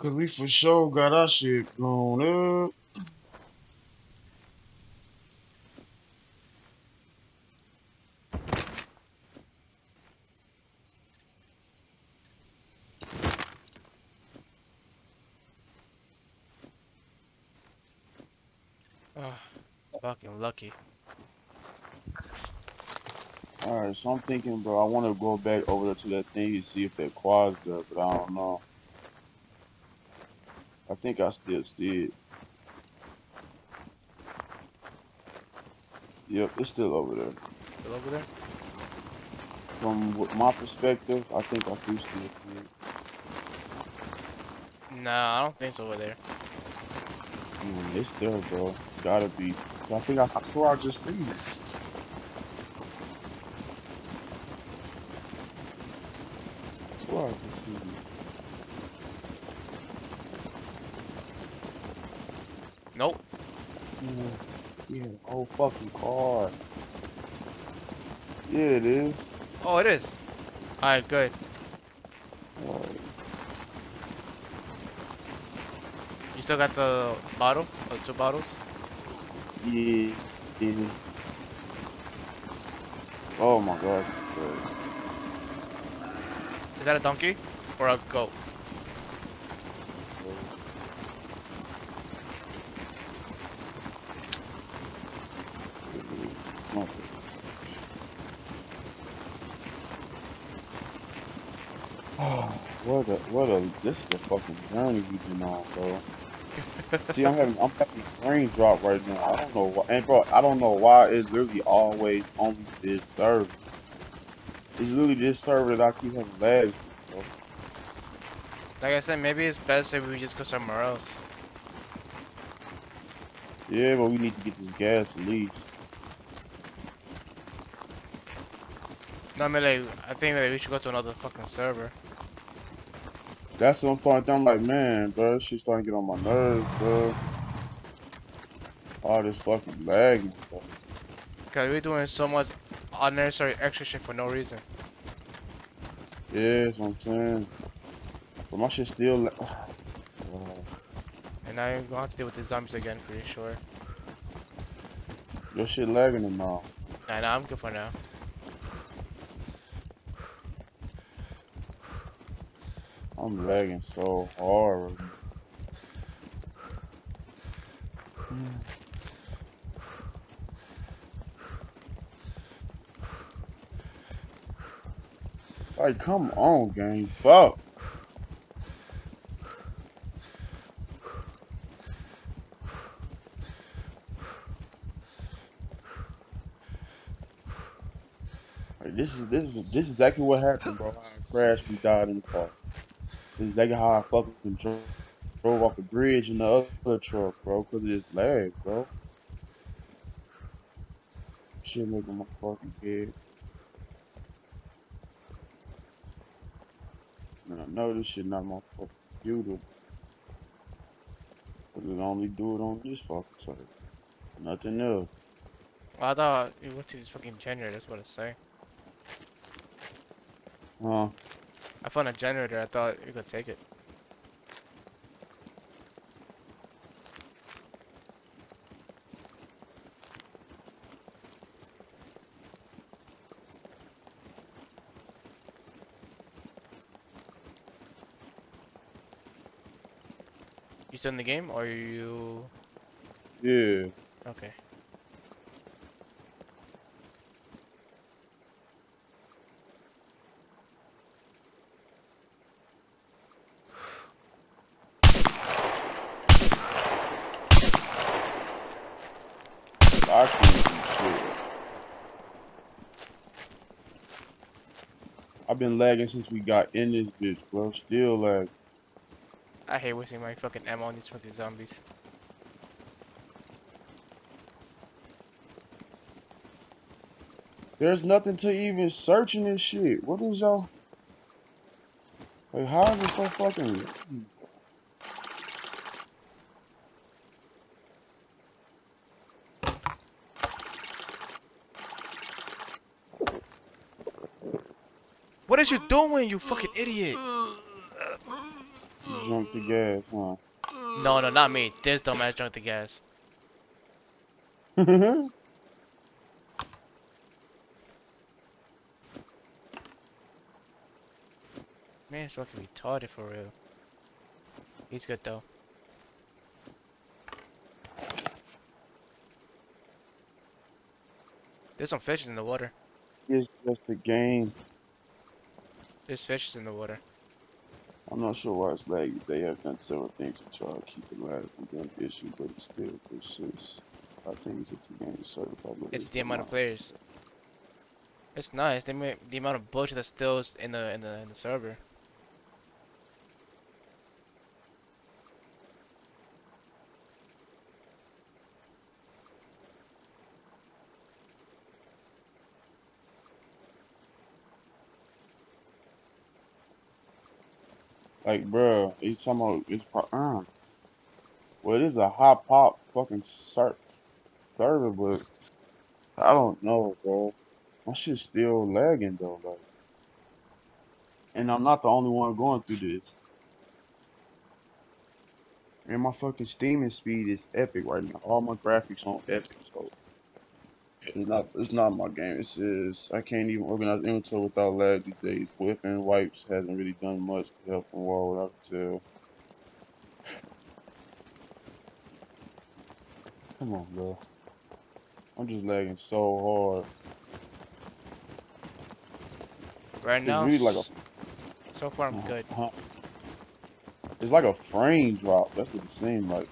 Cause we for sure got our shit blown up. Oh, fucking lucky. Alright, so I'm thinking, bro, I want to go back over to that thing and see if that quad's there, but I don't know. I think I still see it. Yep, it's still over there. Still over there? From my perspective, I think I do still see it. Nah, I don't think it's over there. Mm, it's there, bro. Gotta be. I think I, I swear I just seen it. I swear I just seen it. Nope. Yeah, whole fucking car. Yeah, it is. Oh, it is. Alright, good. Like, You still got the bottle? Two bottles? yeah, yeah. Oh my god. Is that a donkey? Or a goat? Oh, what a what a this is a fucking journey we've been on, bro. See, I'm having I'm having a brain drop right now. I don't know why, and bro, I don't know why it's literally always only this server. It's literally this server that I keep having lags. Bro. Like I said, maybe it's best if we just go somewhere else. Yeah, but we need to get this gas at least. No, I mean, like, I think that we should go to another fucking server. That's what I'm starting. to. I'm like, man, bro, she's starting to get on my nerves, bro. All this fucking lagging stuff. Because we're doing so much unnecessary extra shit for no reason. Yeah, that's what I'm saying. But my shit still. And now you're gonna have to deal with the zombies again, pretty sure. your shit lagging or not? Nah, nah, I'm good for now. I'm lagging so hard. Like, come on, gang. Fuck. Like, this is this is this is exactly what happened, bro. I crashed and died in the car. Is exactly how I fucking drove, drove off the bridge in the other truck, bro, because of this lag, bro. Shit making my fucking head. And I know this shit not my fucking computer. But it only do it on this fucking server. Nothing else. Well, I thought it went to this fucking generator, that's what it say. Huh? I found a generator, I thought you could take it. You still in the game, or you... Yeah. Okay. I can't do shit. I've been lagging since we got in this bitch, bro. Still lag. I hate wasting my fucking ammo on these fucking zombies. There's nothing to even searching this shit. What is y'all? Like, how is it so fucking? What is you doing, you fucking idiot? Jump the gas, huh? No, no, not me. This dumbass drunk the gas. Man, it's fucking retarded for real. He's good though. There's some fishes in the water. it's just a game. There's fishes in the water. I'm not sure why it's laggy. They have done several things to try to keep it ladder from an issue, but it still persists. I think it's just a game server problem. It's the amount of players. It's nice. They the amount of bullshit that still in the in the in the server. Like, bro, each time I, it's uh, well, it is a hot pop fucking ser server, but I don't know, bro. My shit's still lagging though, like, and I'm not the only one going through this. And my fucking steaming speed is epic right now. All my graphics on epic, so it's not it's not my game. It's just I can't even organize inventory without lag these days. Whipping wipes hasn't really done much to help from wall I can tell. Come on, bro. I'm just lagging so hard. Right It's now, really like a so far I'm good. uh, It's like a frame drop. That's what it seems like.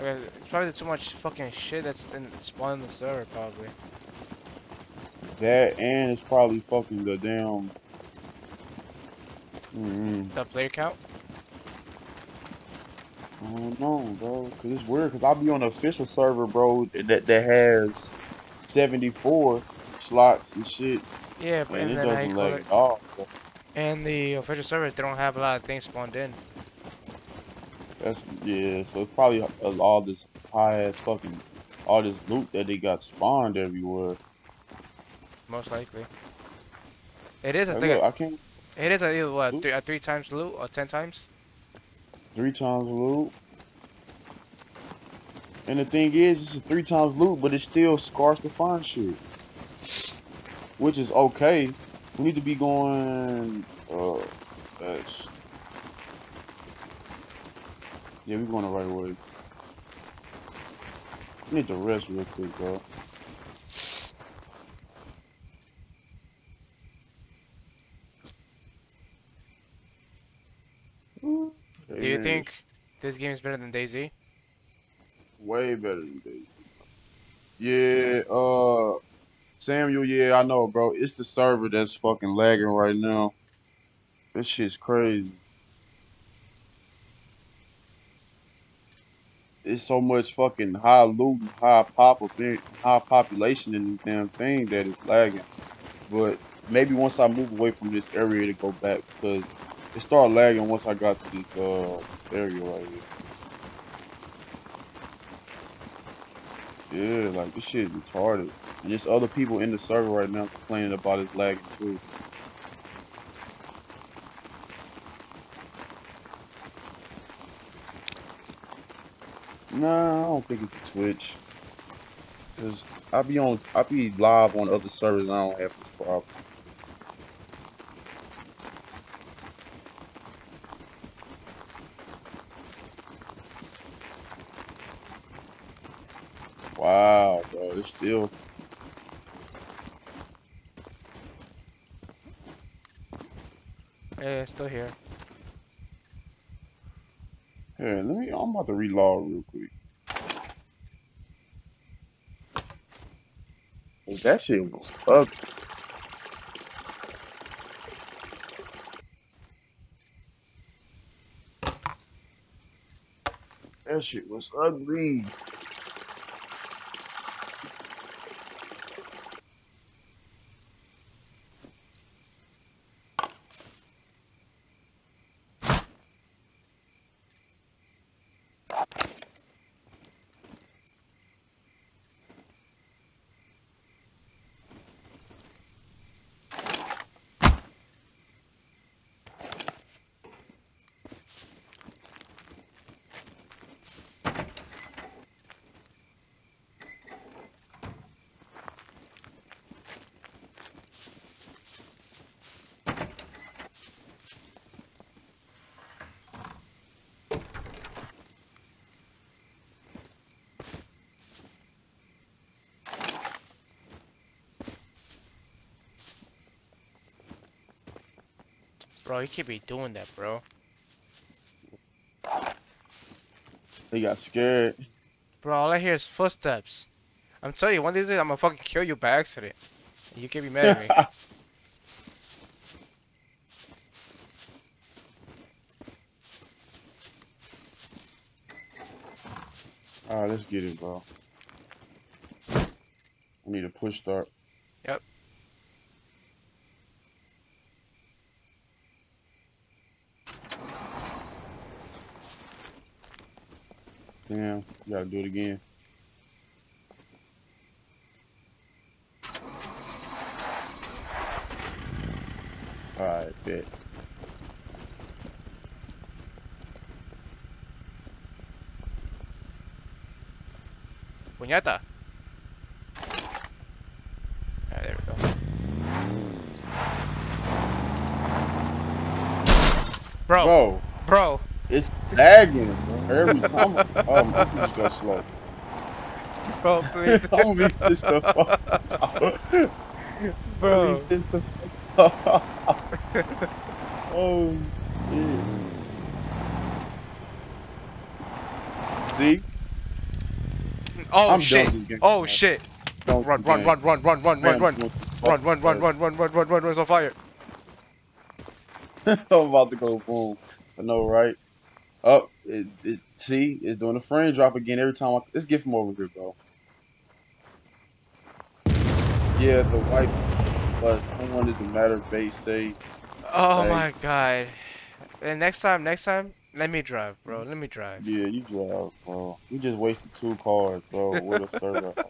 Okay, It's probably too much fucking shit that's in spawning the server probably. That and it's probably fucking the damn. Mm-hmm. The player count. I don't know, bro. Cause it's weird. Cause I'll be on the official server, bro. That that has 74 slots and shit, Yeah, but and and it then how you doesn't lag it? bro. And the official servers, they don't have a lot of things spawned in. That's yeah. So it's probably all this high ass fucking all this loot that they got spawned everywhere. Most likely. It is a thing. look, I can't It is a either what Oop. three, a three times loot or ten times. three times loot. And the thing is, it's a three times loot, but it's still scarce to find shit. Which is okay. We need to be going uh Yeah, we're going the right way. I need to rest real quick, bro. Do you think this game is better than DayZ? Way better than DayZ. Yeah, uh, Samuel, yeah, I know, bro. It's the server that's fucking lagging right now. This shit's crazy. It's so much fucking high loot, high pop high population in this damn thing that it's lagging. But maybe once I move away from this area to go back because it started lagging once I got to this uh area right here. Yeah, like this shit is retarded. And there's other people in the server right now complaining about its lagging too. Nah, I don't think it's Twitch. Cause I be on, I be live on other servers. I don't have this problem. Wow, bro, it's still Yeah, it's still here. Here, let me. I'm about to reload real quick. That shit was ugly. That shit was ugly. Bro, you can't be doing that, bro. They got scared. Bro, all I hear is footsteps. I'm telling you, one of these days I'm gonna fucking kill you by accident. You can't be mad at me. Alright, let's get it, bro. I need a push start. Yep. Gotta do it again. Alright, bet. Puñata. Ah, there we go. Bro, bro, Bro, it's lagging. Every time. oh, my just go slow. bro, please. I'm gonna be just the fuck. bro. oh shit. See? Oh I'm shit. Oh shit. Don't Run, run, run, run, run, run, run, run. Run, run, run, run, run, run, run, run, run, on fire. I'm about to go boom. I know, right? Oh, it, it, see, it's doing a frame drop again every time. I, let's get from over here, bro. Yeah, the white, but one is a matter of base state. Oh my god. And next time, next time, let me drive, bro. Let me drive. Yeah, you drive, bro. We just wasted two cars, bro. With a server.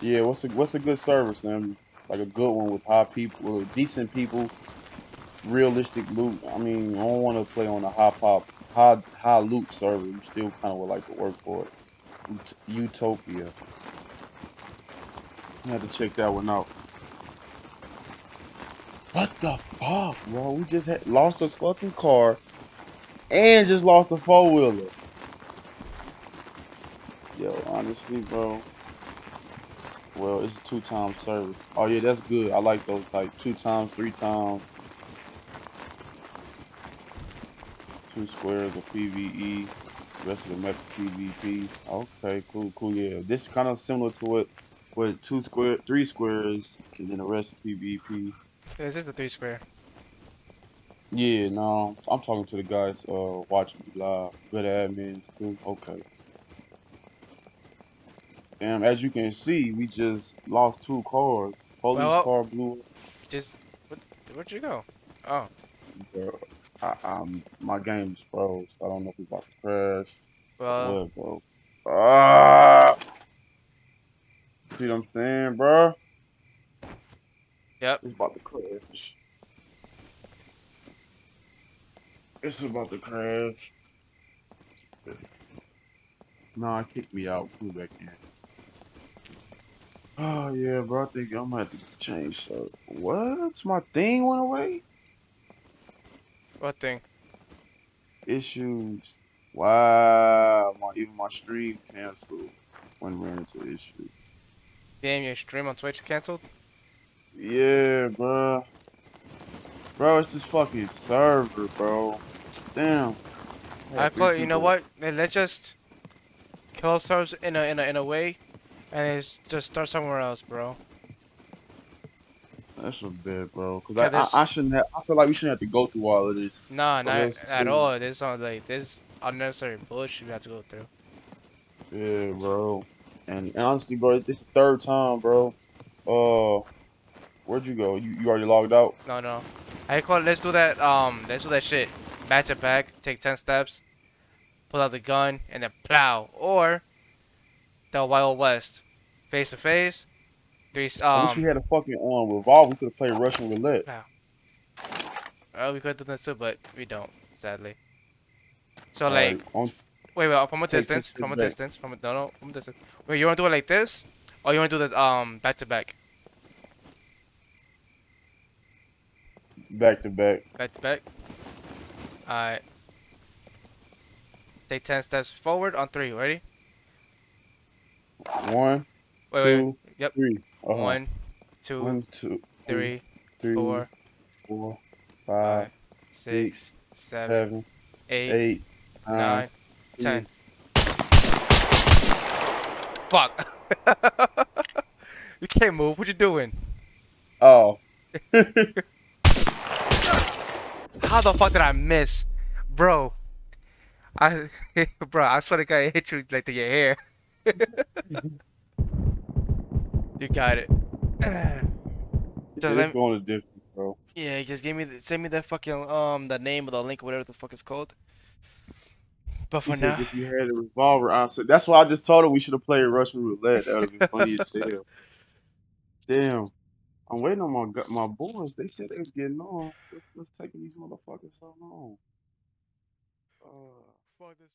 Yeah, what's a what's a good service, man? Like a good one with high people, with decent people, realistic loot. I mean, I don't want to play on a high pop, high high loot server. You still kind of would like to work for it. Ut- Utopia. You have to check that one out. What the fuck, bro? We just had, lost a fucking car and just lost a four wheeler. Yo, honestly, bro. Well, it's a two time service. Oh yeah, that's good. I like those like two times, three times. Two squares of PVE. Rest of the map PvP. Okay, cool, cool. Yeah, this is kind of similar to what, what two square, three squares, and then the rest of PvP. Is it the three square? Yeah, no, I'm talking to the guys uh watching me live. Good admins too. Okay. And as you can see, we just lost two cars. Police Well- car blew Just, what, where'd you go? Oh, up. Bro. I, um, my game's froze. I don't know if it's about to crash. well, what, bro? Ah! See what I'm saying, bro? Yep. It's about to crash. It's about to crash. Nah, it kicked me out. Flew back in. Oh yeah, bro. I think I'm gonna have to change. So what? My thing went away. What thing? Issues. Wow. My even my stream canceled when we ran into issues. Damn, your stream on Twitch canceled? Yeah, bro. Bro, it's this fucking server, bro. Damn. I thought, you know what? Let's just kill ourselves in a in a in a way, and just start somewhere else, bro. That's a bit, bro. Cause Yeah, I, I, this- I shouldn't have. I feel like we shouldn't have to go through all of this. Nah, not at all. This is like this unnecessary bullshit we have to go through. Yeah, bro. And, and honestly, bro, this is the third time, bro. Uh, where'd you go? You you already logged out? No, no. I call it. Let's do that. Um, let's do that shit. Back to back. Take ten steps. Pull out the gun and then plow. Or the Wild West, face to face. Three. s- I wish we Um. had a fucking um revolver. We could have played Russian roulette. Well, we could do that too, but we don't, sadly. So Alright, like, on, wait, wait, from a distance, from a back. distance, from a no, no, from a distance. Wait, you wanna do it like this, or you wanna do the um back to back, back to back. back to back? Alright. Take ten steps forward on three. Ready? One, Wait, wait. two, Yep. three. Uh-huh. One, two, One, two, three, three, four, four, five, six, seven, seven, eight, eight, nine, nine, ten. ten. Fuck. you can't move. What you doing? Oh. How the fuck did I miss, bro? I, bro, I swear to God, I hit you like to your hair. You got it. Just let me- going to distance, bro. Yeah, just give me the, send me that fucking um the name of the link, or whatever the fuck it's called. But for now, if you had a revolver, I said that's why I just told her we should have played Russian roulette. That would have been funny as hell. Damn. I'm waiting on my my boys. They said they was getting on. What's, what's taking these motherfuckers so long? Uh, fuck this.